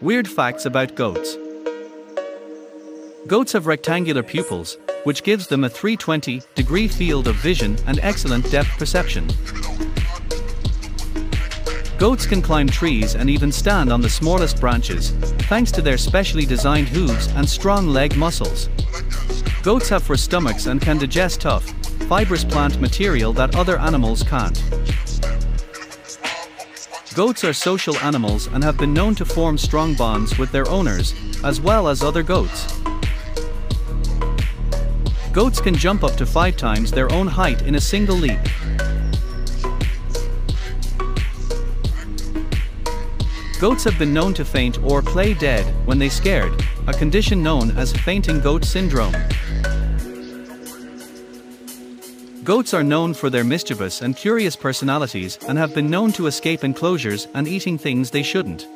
Weird facts about goats. Goats have rectangular pupils, which gives them a 320 degree field of vision and excellent depth perception. Goats can climb trees and even stand on the smallest branches, thanks to their specially designed hooves and strong leg muscles. Goats have four stomachs and can digest tough, fibrous plant material that other animals can't. Goats are social animals and have been known to form strong bonds with their owners, as well as other goats. Goats can jump up to five times their own height in a single leap. Goats have been known to faint or play dead when they scared, a condition known as fainting goat syndrome. Goats are known for their mischievous and curious personalities and have been known to escape enclosures and eating things they shouldn't.